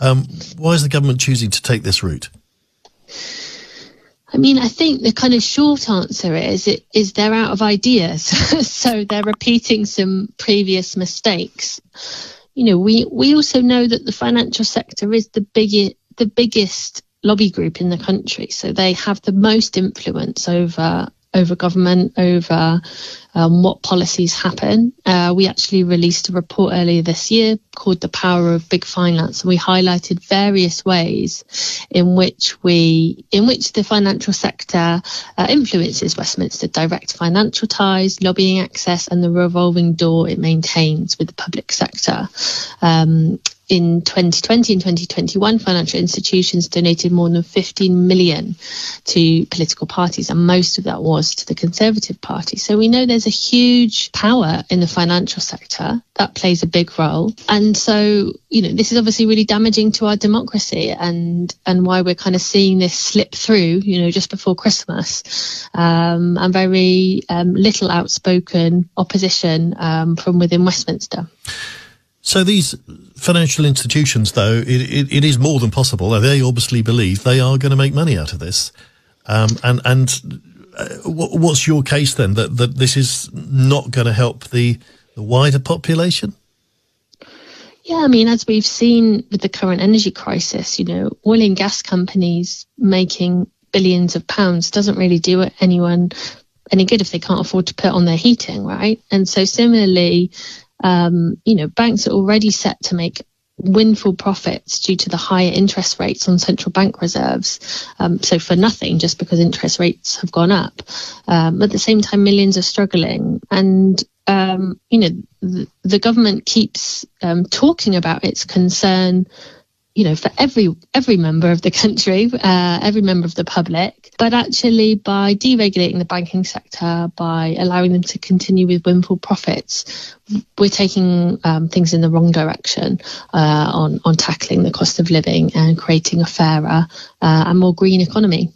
Um, why is the government choosing to take this route? I mean, I think the kind of short answer is it is they're out of ideas, so they're repeating some previous mistakes. You know, we we also know that the financial sector is the biggest the biggest lobby group in the country, so they have the most influence over over government, over um, what policies happen. Uh, we actually released a report earlier this year called The Power of Big Finance, and we highlighted various ways in which we, in which the financial sector uh, influences Westminster, direct financial ties, lobbying access, and the revolving door it maintains with the public sector. Um, in 2020 and 2021, financial institutions donated more than 15 million to political parties, and most of that was to the Conservative Party. So we know there's a huge power in the financial sector that plays a big role. And so, you know, this is obviously really damaging to our democracy and, and why we're kind of seeing this slip through, you know, just before Christmas, um, and very um, little outspoken opposition um, from within Westminster. So these financial institutions, though, it, it, it is more than possible. They obviously believe they are going to make money out of this. Um, and and uh, what's your case then that, that this is not going to help the, the wider population? Yeah, I mean, as we've seen with the current energy crisis, you know, oil and gas companies making billions of pounds doesn't really do anyone any good if they can't afford to put on their heating, right? And so similarly, um, you know, banks are already set to make windfall profits due to the higher interest rates on central bank reserves. Um, so for nothing, just because interest rates have gone up. Um, at the same time, millions are struggling. And, um, you know, the, the government keeps um, talking about its concern you know, for every every member of the country, uh, every member of the public. But actually, by deregulating the banking sector, by allowing them to continue with windfall profits, we're taking um, things in the wrong direction uh, on on tackling the cost of living and creating a fairer uh, and more green economy.